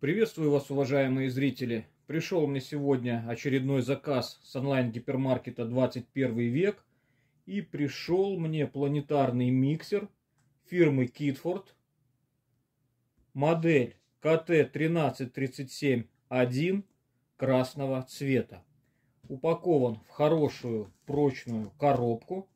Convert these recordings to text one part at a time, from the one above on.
Приветствую вас, уважаемые зрители. Пришел мне сегодня очередной заказ с онлайн-гипермаркета 21 век. И пришел мне планетарный миксер фирмы Kidford. Модель КТ-1337-1 красного цвета. Упакован в хорошую прочную коробку.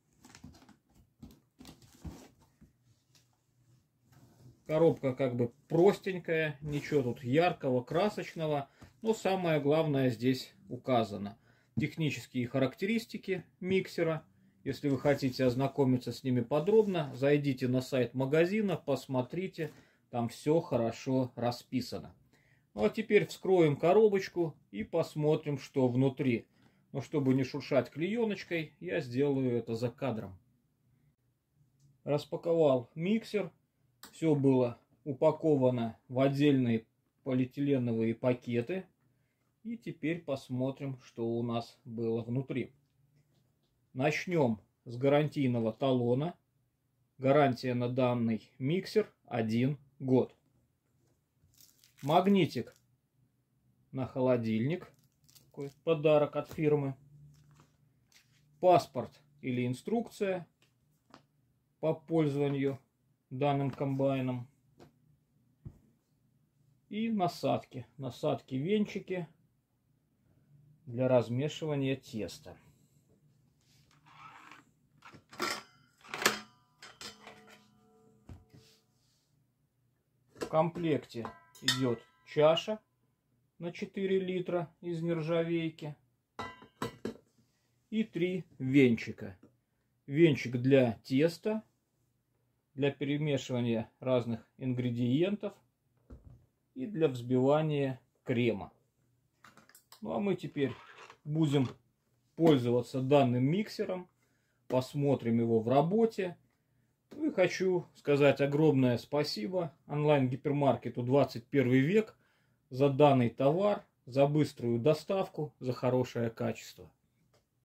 Коробка как бы простенькая, ничего тут яркого, красочного. Но самое главное здесь указано. Технические характеристики миксера. Если вы хотите ознакомиться с ними подробно, зайдите на сайт магазина, посмотрите. Там все хорошо расписано. Ну а теперь вскроем коробочку и посмотрим, что внутри. Но чтобы не шуршать клееночкой, я сделаю это за кадром. Распаковал миксер. Все было упаковано в отдельные полиэтиленовые пакеты. И теперь посмотрим, что у нас было внутри. Начнем с гарантийного талона. Гарантия на данный миксер 1 год. Магнитик на холодильник. Такой подарок от фирмы. Паспорт или инструкция по пользованию данным комбайном. И насадки. Насадки венчики для размешивания теста. В комплекте идет чаша на 4 литра из нержавейки и три венчика. Венчик для теста, для перемешивания разных ингредиентов и для взбивания крема. Ну а мы теперь будем пользоваться данным миксером, посмотрим его в работе. Ну и хочу сказать огромное спасибо онлайн-гипермаркету 21 век за данный товар, за быструю доставку, за хорошее качество.